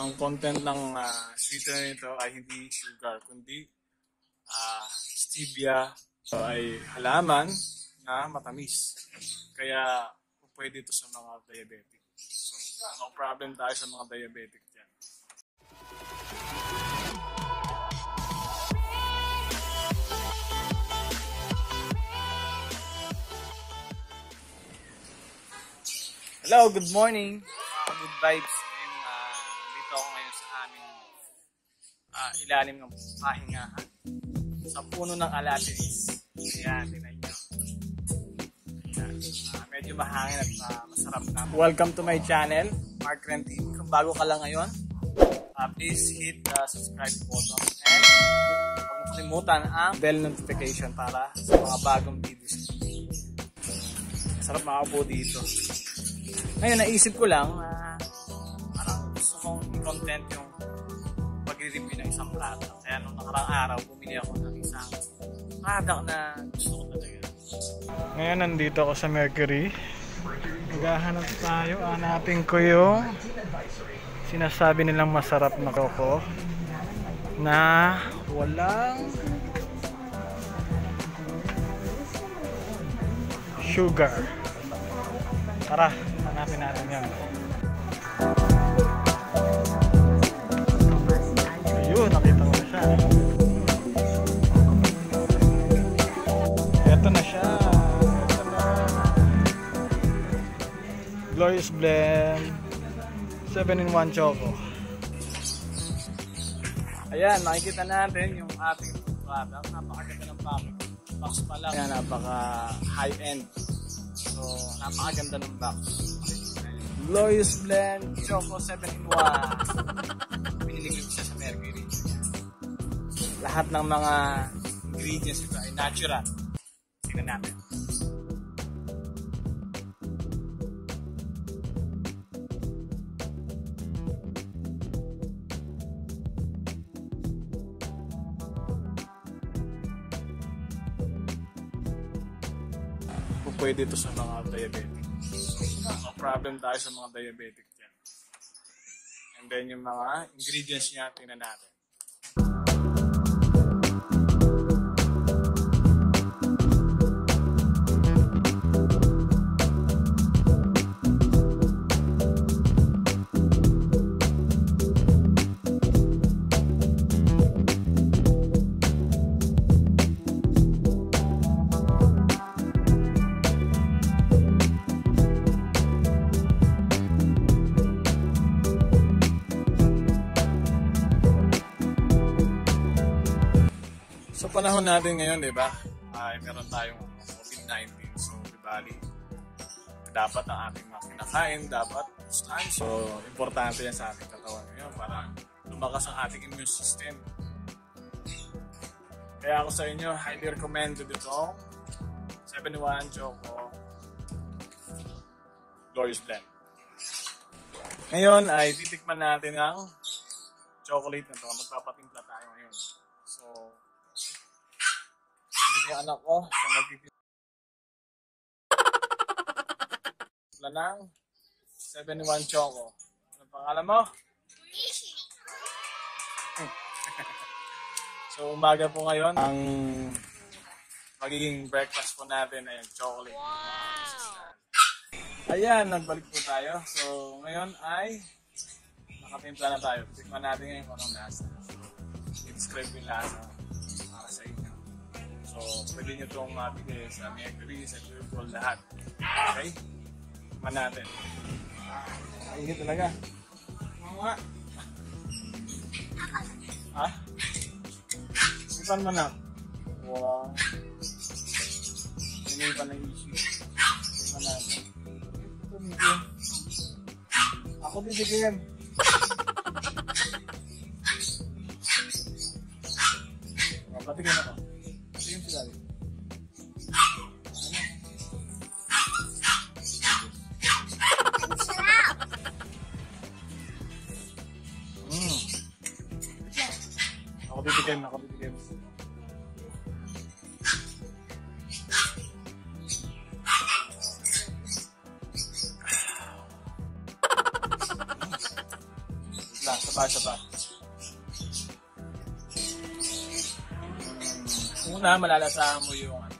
Ang content ng uh, sweetener nito ay hindi sugar, kundi uh, stevia so, ay halaman na matamis. Kaya pwede ito sa mga diabetic. So, no problem tayo sa mga diabetic dyan. Hello, good morning. Good vibes. Ilalim ng pahingahan. Sa puno ng alatiris. Ayan, tinan nyo. Ayan. Uh, medyo mahangin at uh, masarap na. Welcome to my channel, Mark Rentin. Kung bago ka lang ngayon, uh, please hit the subscribe button and huwag mo kalimutan ang bell notification para sa mga bagong videos. Masarap makaupo dito. Ngayon, naisip ko lang, uh, parang gusto kong i-content yung isang product. Kaya nung nakarang araw, bumili ako ng isang product na gusto ko talaga. Ngayon, nandito ako sa Mercury. Maghahanap tayo. Hanapin ko yung sinasabi nilang masarap na koko na walang sugar. Tara, hanapin natin yan. Glorious Blend 7-in-1 Choco. Ayan, makikita natin yung ating product. Napakaganda ng box. Box pa lang. Ayan, napaka high-end. So, napakaganda ng box. Glorious Blend Choco 7-in-1. Pinili ko siya sa Mercury. Lahat ng mga ingredients ito ay natural. Tingnan natin. Pwede ito sa mga diabetic. So, problem tayo sa mga diabetic dyan. And then yung mga ingredients niya, tingnan natin. Sa panahon natin ngayon, di ba, ay meron tayong COVID-19. So, di bali, dapat ang ating mga kinakain, dapat gustahan. So, importante yan sa ating katawan ngayon para lumakas ang ating immune system. Kaya ako sa inyo, highly recommended itong 71 Choco Glorious Blend. Ngayon ay titikman natin ang chocolate na ito. Magpapatimpla tayo ngayon. So, hindi yung anak ko sa magpipila ng 71 Choco. Ano pangalan mo? so, umaga po ngayon. Ang magiging breakfast po natin ay chocolate. Wow! Ayan, nagbalik po tayo. So, ngayon ay nakatimpla na tayo. Tikman natin ngayon kung anong lasa. I-describe yung lasa. So, pwede nyo itong mabigay sa Mercury, sa Google, lahat. Okay? Tikman natin. Mainit talaga. Oo. Ha? Tikman mo na. Wow. Hindi pa na issue. Tikman natin. Ito. Ako bibigyan. Patigyan ako. Patigyan si Daddy. Mm. Ako bibigyan, ako bibigyan. lasa. Isa pa, Una, malalasahan mo yung ano,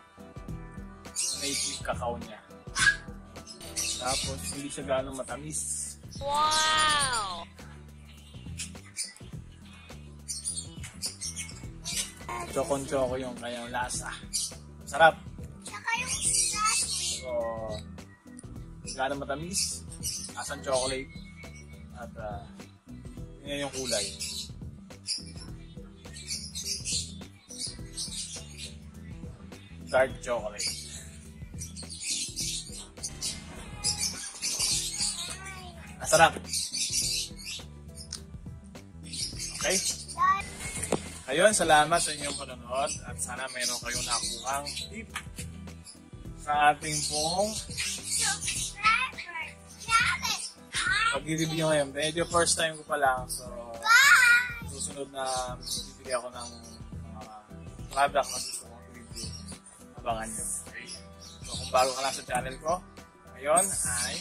native cacao niya. Tapos, hindi siya gano'ng matamis. Wow! Chokon-choko yung kanyang lasa. Sarap. Tsaka yung sashi. So, hindi gano'ng matamis. Asang chocolate. At, uh, yun yung kulay. Dark chocolate. Masarap. Okay? Ayun, salamat sa inyong panonood at sana meron kayong nakuhang tip sa ating pong pag-review ngayon. Medyo first time ko pa lang, so Bye! susunod na bibigyan ako ng mga product na review. Abangan nyo. So kung bago ka lang sa channel ko, ngayon ay